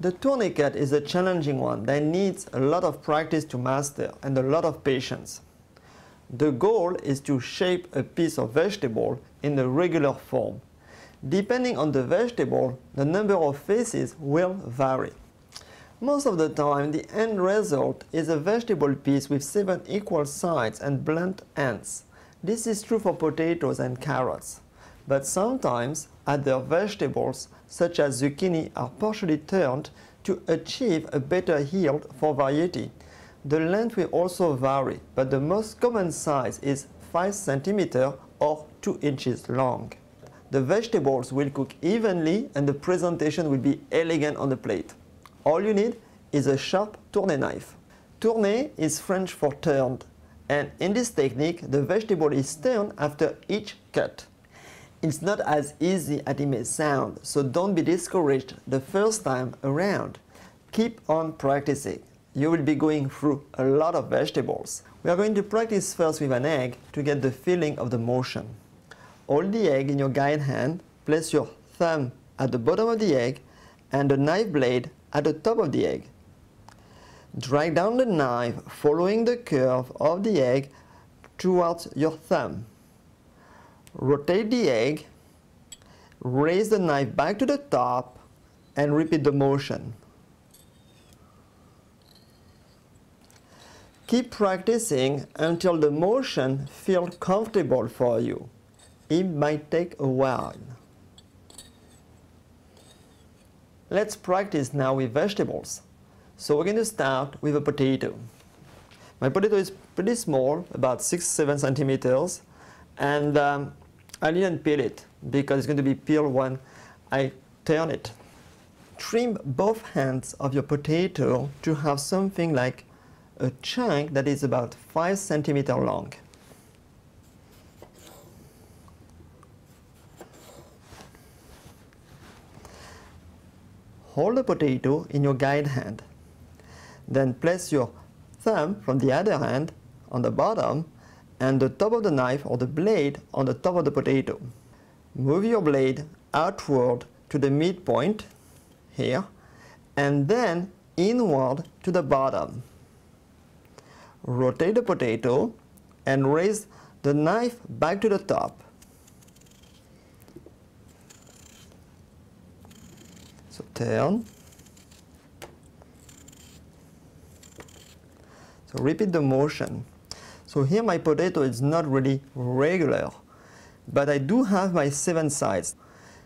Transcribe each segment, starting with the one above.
The tourné cut is a challenging one that needs a lot of practice to master and a lot of patience. The goal is to shape a piece of vegetable in a regular form. Depending on the vegetable, the number of faces will vary. Most of the time, the end result is a vegetable piece with seven equal sides and blunt ends. This is true for potatoes and carrots. But sometimes, other vegetables, such as zucchini, are partially turned to achieve a better yield for variety. The length will also vary, but the most common size is 5 cm or 2 inches long. The vegetables will cook evenly and the presentation will be elegant on the plate. All you need is a sharp tourne knife. Tourner is French for turned, and in this technique, the vegetable is turned after each cut. It's not as easy as it may sound, so don't be discouraged the first time around. Keep on practicing. You will be going through a lot of vegetables. We are going to practice first with an egg to get the feeling of the motion. Hold the egg in your guide hand, place your thumb at the bottom of the egg and the knife blade at the top of the egg. Drag down the knife following the curve of the egg towards your thumb. Rotate the egg, raise the knife back to the top and repeat the motion. Keep practicing until the motion feels comfortable for you. It might take a while. Let's practice now with vegetables. So we're going to start with a potato. My potato is pretty small, about 6-7 centimeters, and um, I didn't peel it because it's going to be peeled when I turn it. Trim both hands of your potato to have something like a chunk that is about 5 centimeters long. Hold the potato in your guide hand. Then place your thumb from the other hand on the bottom and the top of the knife or the blade on the top of the potato. Move your blade outward to the midpoint here and then inward to the bottom. Rotate the potato and raise the knife back to the top. So turn So repeat the motion. So here my potato is not really regular, but I do have my seven sides.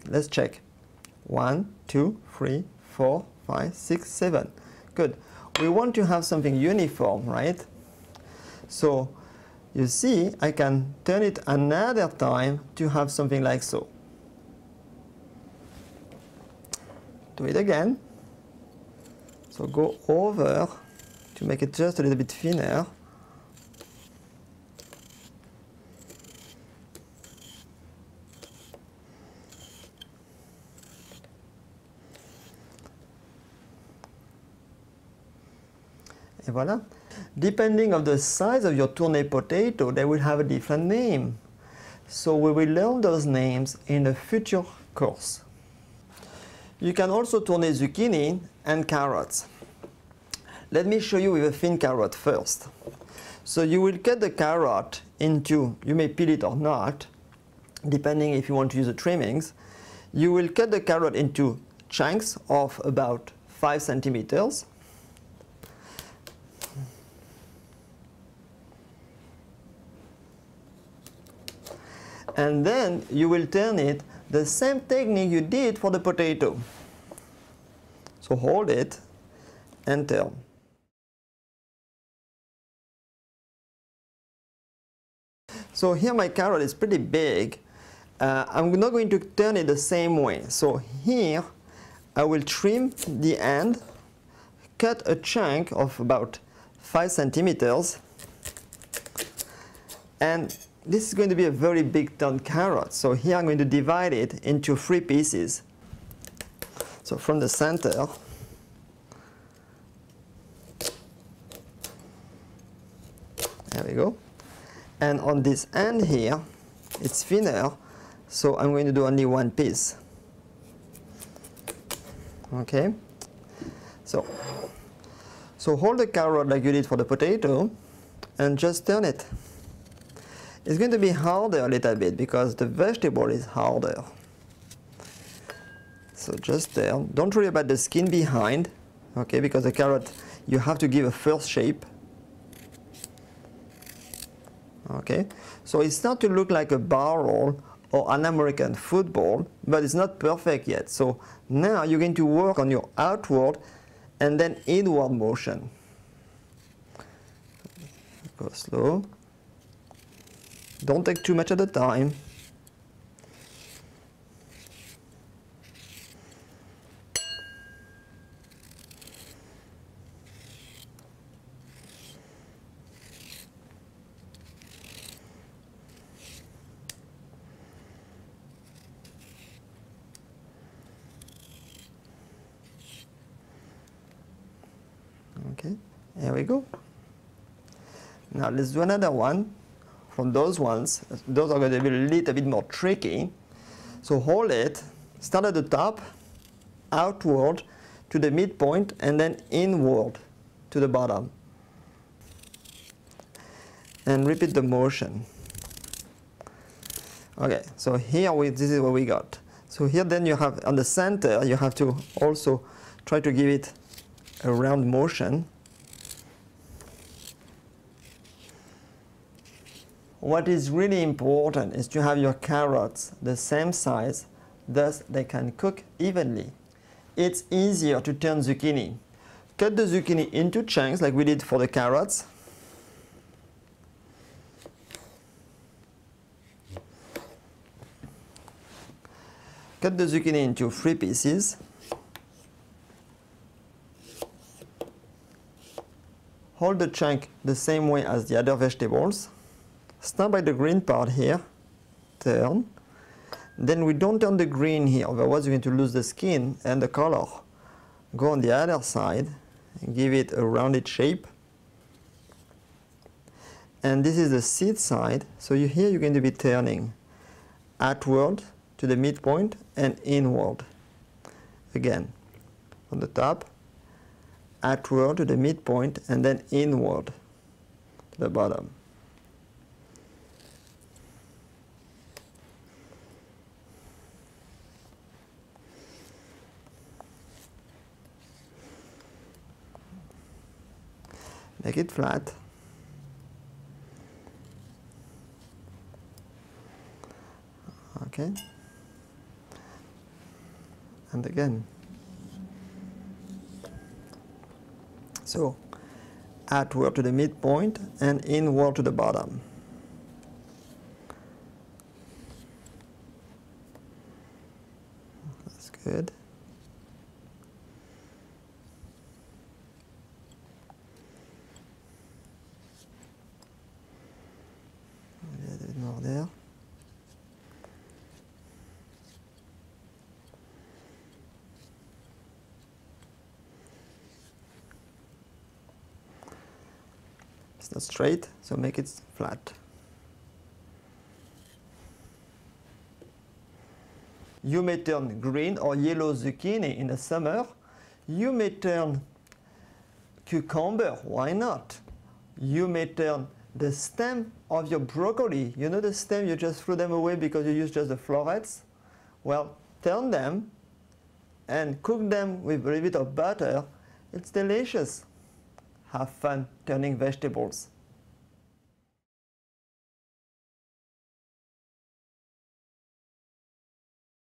Let's check. One, two, three, four, five, six, seven. Good. We want to have something uniform, right? So you see, I can turn it another time to have something like so. Do it again. So go over to make it just a little bit thinner. And voila. Depending on the size of your tourne potato, they will have a different name. So we will learn those names in a future course. You can also tourne zucchini and carrots. Let me show you with a thin carrot first. So you will cut the carrot into, you may peel it or not, depending if you want to use the trimmings. You will cut the carrot into chunks of about 5 centimeters. And then you will turn it the same technique you did for the potato. So hold it and turn. So here my carrot is pretty big. Uh, I'm not going to turn it the same way. So here I will trim the end, cut a chunk of about 5 centimeters, and this is going to be a very big turned carrot. So here I'm going to divide it into three pieces. So from the center, there we go and on this end here it's thinner so I'm going to do only one piece okay So, so hold the carrot like you did for the potato and just turn it. It's going to be harder a little bit because the vegetable is harder. So just there. Don't worry about the skin behind, okay, because the carrot, you have to give a first shape. Okay, so it starts to look like a barrel or an American football, but it's not perfect yet. So now you're going to work on your outward and then inward motion. Go slow. Don't take too much at a time. Okay, here we go. Now let's do another one from those ones. Those are going to be a little bit more tricky. So hold it, start at the top, outward to the midpoint, and then inward to the bottom. And repeat the motion. Okay, so here we, this is what we got. So here then you have, on the center, you have to also try to give it a round motion. What is really important is to have your carrots the same size, thus they can cook evenly. It's easier to turn zucchini. Cut the zucchini into chunks like we did for the carrots. Cut the zucchini into three pieces. Hold the chunk the same way as the other vegetables. Start by the green part here, turn. Then we don't turn the green here, otherwise you're going to lose the skin and the color. Go on the other side, and give it a rounded shape. And this is the seed side, so you, here you're going to be turning outward to the midpoint and inward. Again, on the top, outward to the midpoint and then inward to the bottom. Make it flat. Okay. And again. So outward to the midpoint and inward to the bottom. That's good. A little bit more there. It's not straight, so make it flat. You may turn green or yellow zucchini in the summer. You may turn cucumber, why not? You may turn the stem of your broccoli. You know the stem, you just threw them away because you use just the florets? Well, turn them and cook them with a little bit of butter. It's delicious have fun turning vegetables.